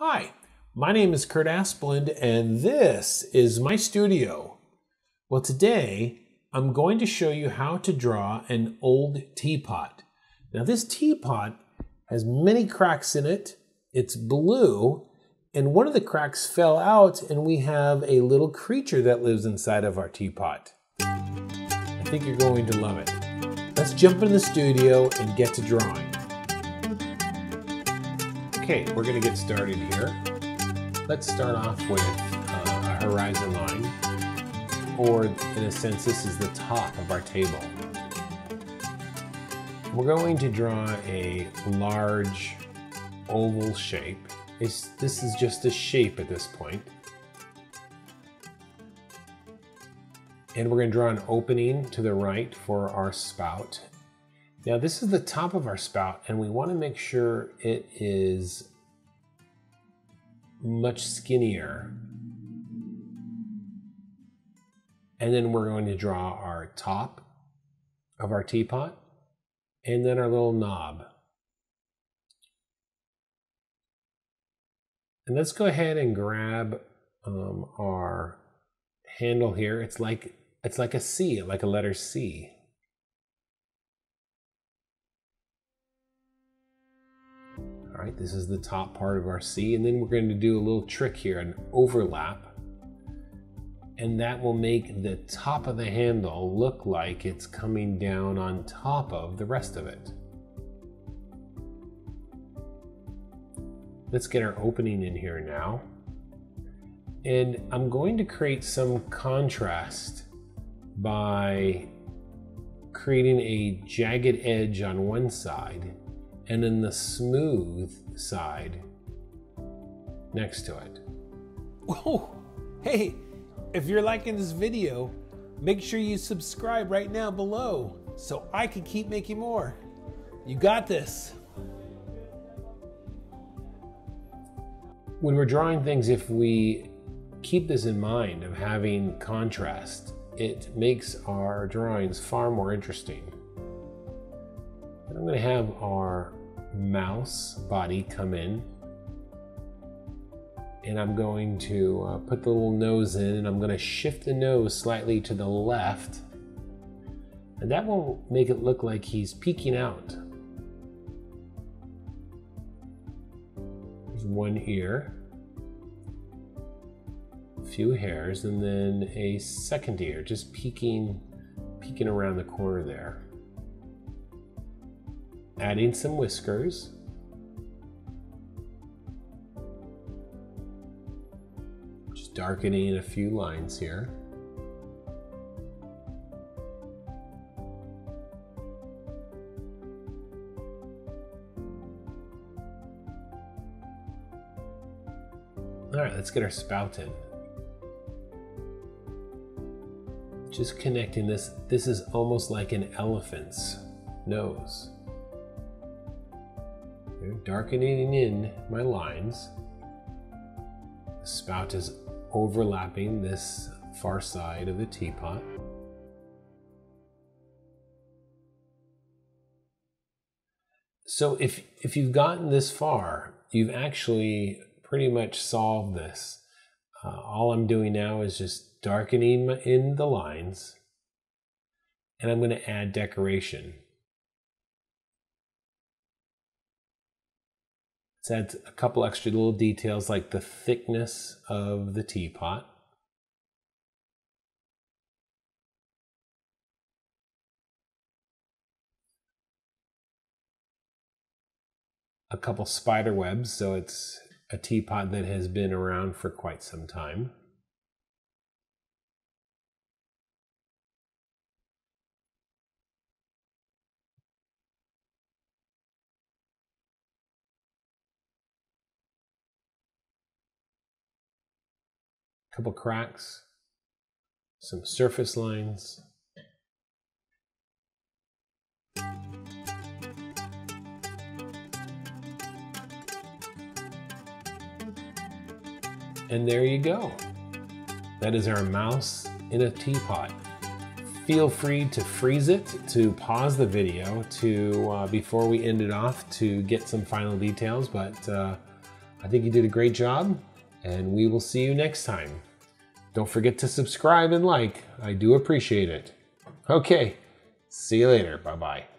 Hi, my name is Kurt Aspland, and this is my studio. Well, today I'm going to show you how to draw an old teapot. Now, this teapot has many cracks in it. It's blue, and one of the cracks fell out, and we have a little creature that lives inside of our teapot. I think you're going to love it. Let's jump in the studio and get to drawing. Okay, we're gonna get started here. Let's start off with uh, a horizon line, or in a sense, this is the top of our table. We're going to draw a large oval shape. It's, this is just a shape at this point. And we're going to draw an opening to the right for our spout now this is the top of our spout and we want to make sure it is much skinnier. And then we're going to draw our top of our teapot and then our little knob. And let's go ahead and grab um, our handle here. It's like it's like a C, like a letter C. right, this is the top part of our C, and then we're going to do a little trick here, an overlap. And that will make the top of the handle look like it's coming down on top of the rest of it. Let's get our opening in here now. And I'm going to create some contrast by creating a jagged edge on one side and then the smooth side next to it. Whoa! Hey, if you're liking this video, make sure you subscribe right now below so I can keep making more. You got this. When we're drawing things, if we keep this in mind of having contrast, it makes our drawings far more interesting. I'm going to have our mouse body come in. And I'm going to uh, put the little nose in and I'm going to shift the nose slightly to the left. And that will make it look like he's peeking out. There's one ear, a few hairs, and then a second ear just peeking, peeking around the corner there adding some whiskers. Just darkening a few lines here. All right, let's get our spout in. Just connecting this, this is almost like an elephant's nose darkening in my lines. The spout is overlapping this far side of the teapot. So if, if you've gotten this far, you've actually pretty much solved this. Uh, all I'm doing now is just darkening in the lines and I'm going to add decoration. Let's add a couple extra little details like the thickness of the teapot. A couple spider webs, so it's a teapot that has been around for quite some time. Couple cracks, some surface lines. And there you go. That is our mouse in a teapot. Feel free to freeze it, to pause the video to uh, before we end it off to get some final details, but uh, I think you did a great job, and we will see you next time. Don't forget to subscribe and like. I do appreciate it. Okay, see you later. Bye bye.